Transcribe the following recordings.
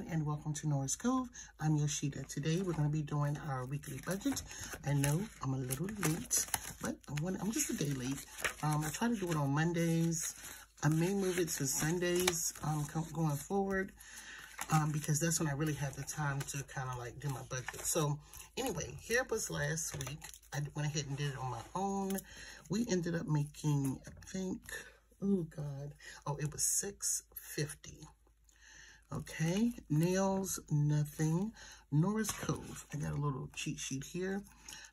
everyone and welcome to Noras Cove. I'm Yoshida. Today we're going to be doing our weekly budget. I know I'm a little late, but I'm just a day late. Um, I try to do it on Mondays. I may move it to Sundays um, going forward um, because that's when I really have the time to kind of like do my budget. So anyway, here was last week. I went ahead and did it on my own. We ended up making, I think, oh God, oh, it was 650 Okay, nails, nothing. Noras Cove, I got a little cheat sheet here.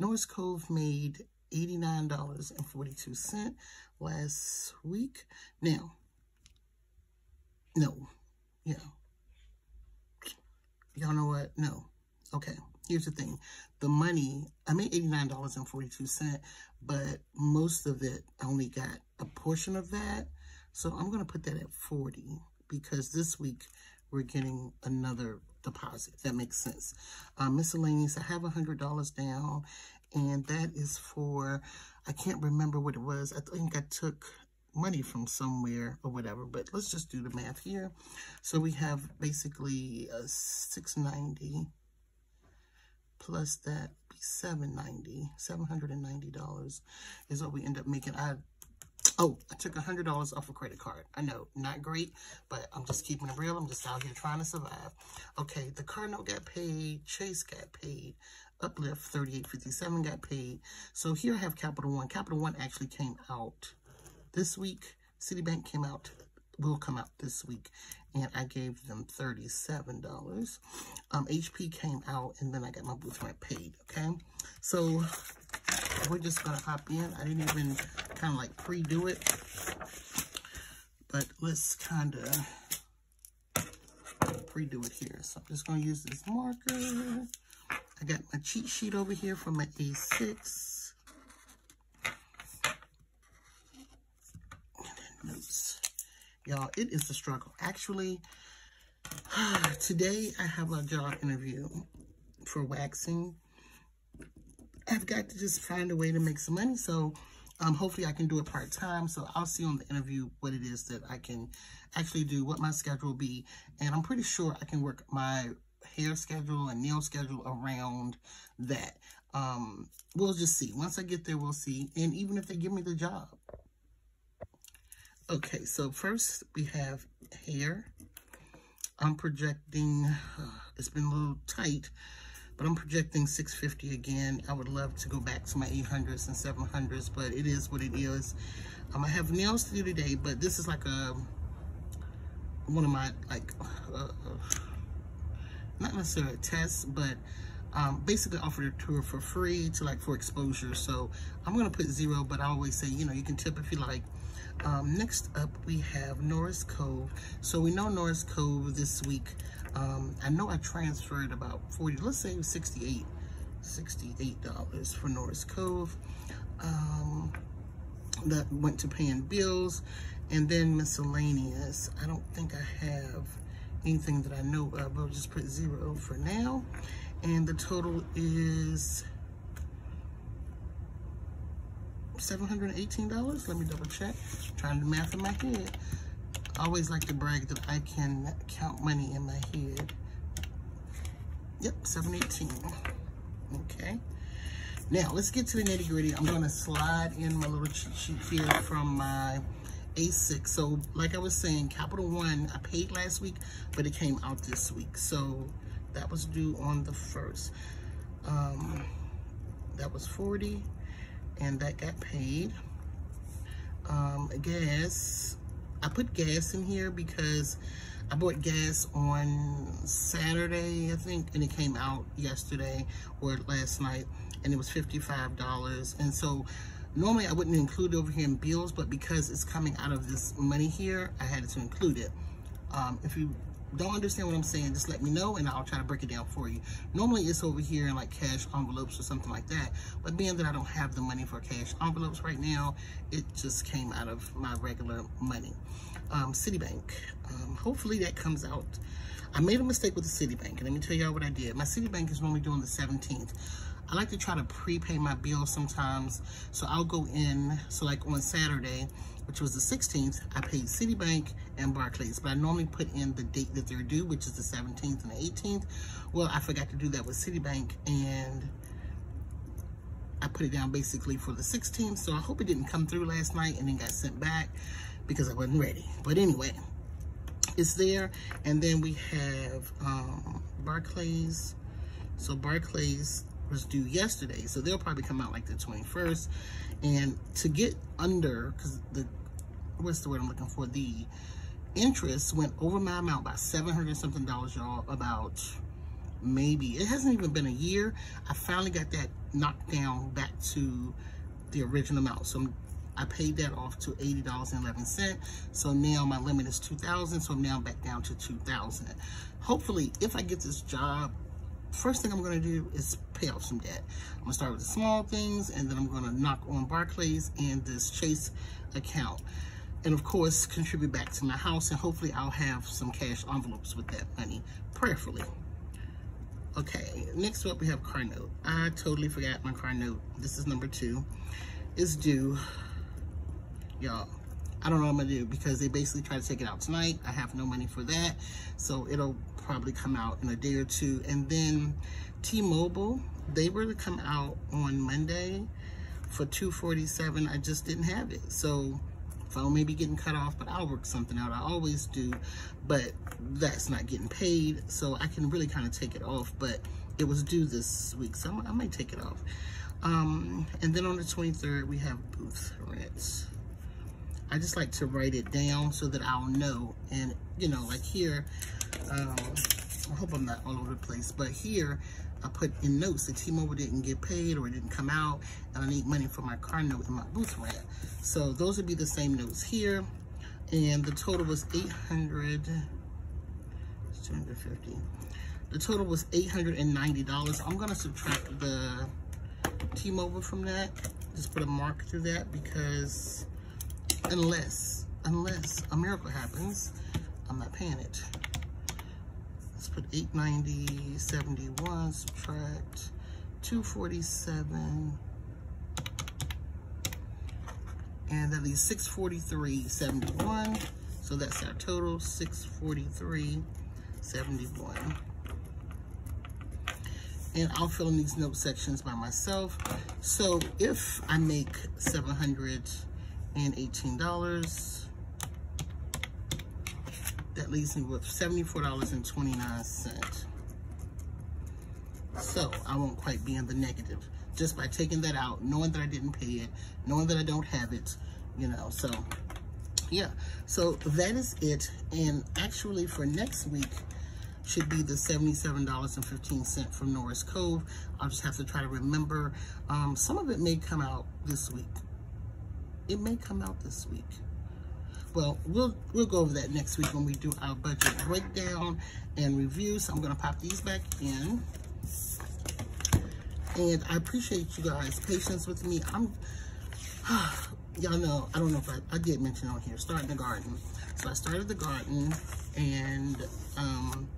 Noras Cove made $89.42 last week. Now, no, yeah. Y'all know what? No. Okay, here's the thing. The money, I made $89.42, but most of it, I only got a portion of that. So I'm going to put that at 40 because this week we're getting another deposit. That makes sense. Uh, miscellaneous, I have a $100 down, and that is for, I can't remember what it was. I think I took money from somewhere or whatever, but let's just do the math here. So we have basically a 690 plus that 790 $790 is what we end up making. I Oh, I took a $100 off a credit card. I know, not great, but I'm just keeping it real. I'm just out here trying to survive. Okay, the car note got paid. Chase got paid. Uplift 3857 got paid. So here I have Capital One. Capital One actually came out this week. Citibank came out, will come out this week. And I gave them $37. Um, HP came out, and then I got my booth rent paid, okay? So we're just going to hop in. I didn't even kind of like pre-do it. But let's kind of pre-do it here. So I'm just going to use this marker. I got my cheat sheet over here from my A6. notes. Y'all, it is a struggle. Actually, today I have a job interview for waxing. I've got to just find a way to make some money. So um, hopefully I can do it part-time. So I'll see on the interview what it is that I can actually do, what my schedule will be. And I'm pretty sure I can work my hair schedule and nail schedule around that. Um, we'll just see. Once I get there, we'll see. And even if they give me the job. Okay, so first we have hair. I'm projecting, uh, it's been a little tight, but I'm projecting 650 again. I would love to go back to my 800s and 700s, but it is what it is. Um, I have nails to do today, but this is like a, one of my, like, uh, uh, not necessarily a test, but um, basically offered a tour for free to like for exposure. So I'm to put zero, but I always say, you know, you can tip if you like. Um, next up, we have Noras Cove. So we know Noras Cove this week um, I know I transferred about 40, let's say 68, $68 for Noras Cove. Um, that went to paying bills and then miscellaneous. I don't think I have anything that I know of. I'll just put zero for now. And the total is $718. Let me double check. Trying to math in my head. I always like to brag that I can count money in my head. Yep, 718. Okay. Now, let's get to the nitty gritty. I'm going to slide in my little cheat sheet here from my A6. So, like I was saying, Capital One, I paid last week, but it came out this week. So, that was due on the 1st. Um, that was 40 and that got paid. Um, gas, I put gas in here because I bought gas on Saturday, I think, and it came out yesterday or last night, and it was $55. And so normally I wouldn't include over here in bills, but because it's coming out of this money here, I had to include it. Um, if you don't understand what I'm saying, just let me know and I'll try to break it down for you. Normally it's over here in like cash envelopes or something like that. But being that I don't have the money for cash envelopes right now, it just came out of my regular money. Um, Citibank, um, hopefully that comes out. I made a mistake with the Citibank and let me tell y'all what I did. My Citibank is normally doing the 17th. I like to try to prepay my bills sometimes. So I'll go in, so like on Saturday, which was the 16th, I paid Citibank and Barclays, but I normally put in the date that they're due, which is the 17th and the 18th. Well, I forgot to do that with Citibank and I put it down basically for the 16th. So I hope it didn't come through last night and then got sent back because I wasn't ready. But anyway, it's there. And then we have um, Barclays. So Barclays was due yesterday. So they'll probably come out like the 21st. And to get under, because the what's the word I'm looking for? The interest went over my amount by 700 something dollars, y'all, about maybe, it hasn't even been a year. I finally got that knocked down back to the original amount. So I paid that off to $80.11. So now my limit is 2000 So now I'm back down to 2000 Hopefully, if I get this job, first thing I'm going to do is pay off some debt. I'm going to start with the small things, and then I'm going to knock on Barclays and this Chase account and of course contribute back to my house and hopefully I'll have some cash envelopes with that money prayerfully. Okay next up we have car note. I totally forgot my car note. This is number two. It's due y'all. I don't know what I'm gonna do because they basically try to take it out tonight. I have no money for that so it'll probably come out in a day or two. And then T-Mobile they were to come out on Monday for 247 I just didn't have it. So phone may be getting cut off, but I'll work something out. I always do, but that's not getting paid, so I can really kind of take it off, but it was due this week, so I might take it off. Um, and then on the 23rd, we have booth rents. I just like to write it down so that I'll know. And, you know, like here, um, I hope I'm not all over the place, but here, I put in notes that T-Mobile didn't get paid or it didn't come out and I need money for my car note and my booth rent. So those would be the same notes here. And the total was 800, 250. The total was $890. I'm gonna subtract the T-Mobile from that. Just put a mark through that because unless, unless a miracle happens, I'm not paying it. Let's put 890, 71, subtract 247. And that leaves 643, 71. So that's our total, 643, 71. And I'll fill in these note sections by myself. So if I make $718, that leaves me with $74.29. So I won't quite be in the negative just by taking that out, knowing that I didn't pay it, knowing that I don't have it, you know, so yeah. So that is it. And actually for next week should be the $77.15 from Noras Cove. I'll just have to try to remember. Um, some of it may come out this week. It may come out this week. Well, we'll we'll go over that next week when we do our budget breakdown and review. So I'm to pop these back in. And I appreciate you guys' patience with me. I'm, y'all know, I don't know if I, I did mention on here, starting the garden. So I started the garden and, um,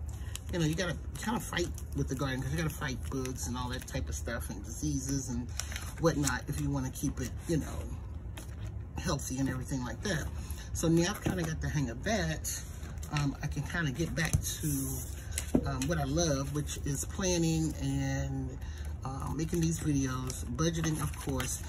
you know, you got to kind of fight with the garden because you got to fight bugs and all that type of stuff and diseases and whatnot if you want to keep it, you know, healthy and everything like that. So now I've kind of got the hang of that. Um, I can kind of get back to um, what I love, which is planning and uh, making these videos, budgeting, of course.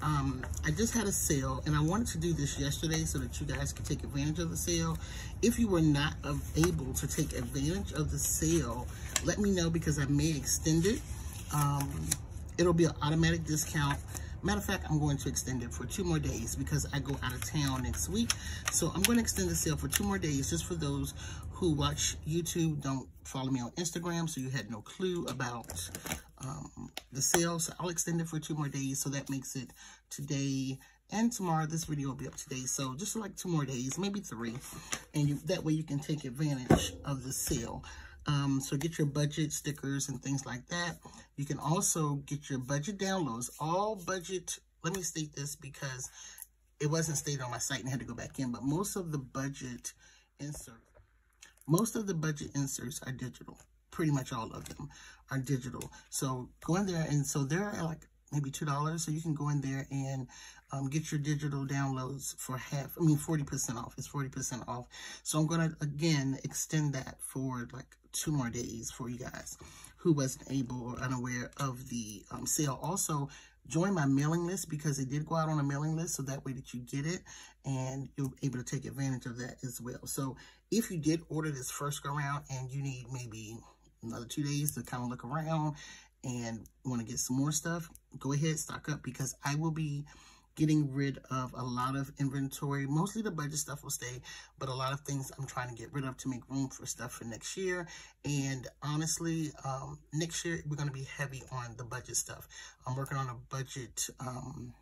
Um, I just had a sale, and I wanted to do this yesterday so that you guys could take advantage of the sale. If you were not able to take advantage of the sale, let me know because I may extend it. Um, it'll be an automatic discount Matter of fact, I'm going to extend it for two more days because I go out of town next week. So I'm going to extend the sale for two more days just for those who watch YouTube. Don't follow me on Instagram, so you had no clue about um, the sale. So I'll extend it for two more days. So that makes it today and tomorrow. This video will be up today. So just like two more days, maybe three. And you, that way you can take advantage of the sale. Um, so get your budget stickers and things like that. You can also get your budget downloads. All budget, let me state this because it wasn't stated on my site and I had to go back in, but most of the budget inserts, most of the budget inserts are digital pretty much all of them are digital. So go in there, and so they're like maybe $2. So you can go in there and um, get your digital downloads for half, I mean, 40% off. It's 40% off. So I'm going to, again, extend that for like two more days for you guys who wasn't able or unaware of the um, sale. Also, join my mailing list because it did go out on a mailing list so that way that you get it and you'll be able to take advantage of that as well. So if you did order this first go around and you need maybe another two days to kind of look around and want to get some more stuff, go ahead, stock up because I will be getting rid of a lot of inventory. Mostly the budget stuff will stay, but a lot of things I'm trying to get rid of to make room for stuff for next year. And honestly, um, next year we're going to be heavy on the budget stuff. I'm working on a budget um,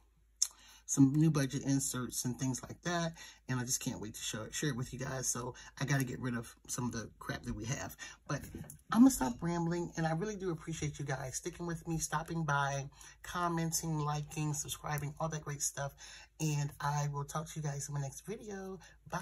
some new budget inserts and things like that. And I just can't wait to show it, share it with you guys. So I got to get rid of some of the crap that we have. But I'm going to stop rambling. And I really do appreciate you guys sticking with me, stopping by, commenting, liking, subscribing, all that great stuff. And I will talk to you guys in my next video. Bye.